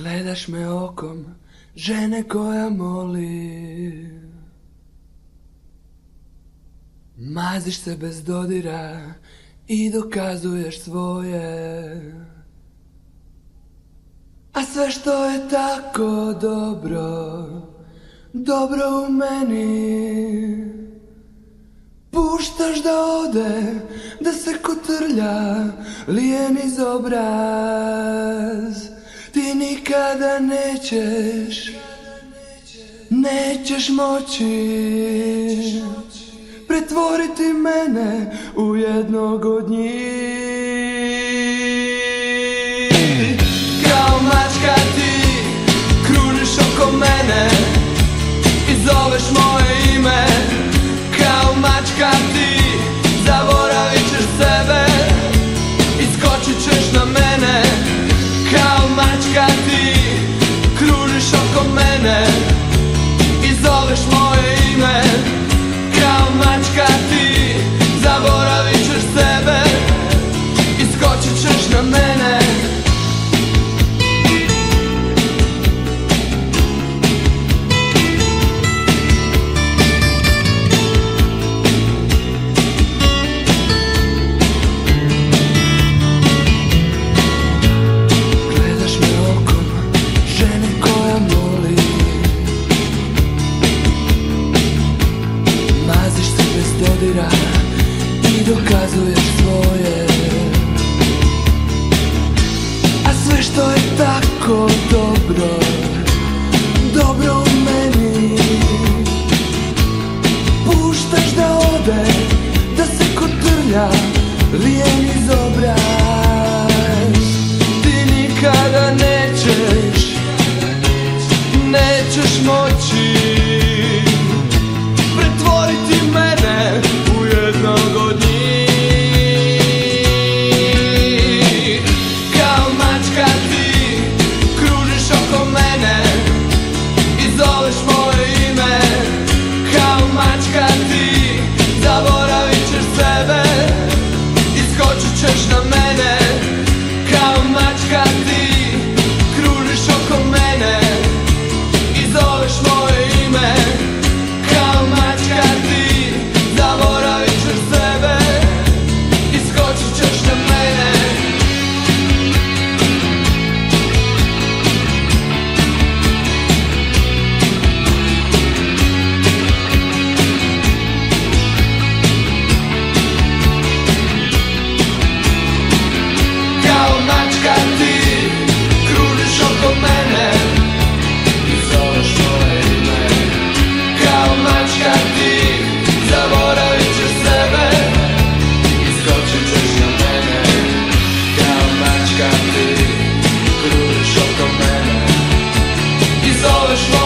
Gledaš me okom žene koja moli. Maziš se bez dodira i dokazuješ svoje. A sve što je tako dobro, dobro u meni. Puštaš da ode, da se kotrlja lijen iz obraz nikada nećeš, nećeš moći Pretvoriti mene u jednog od njih teczka, ty Król szokomene dodira i dokazuješ svoje. A sve što je tako dobro, dobro u meni. Puštaš da ode, da se kotrlja, lijen iz obraz Ti nikada nećeš, nećeš moći малыш,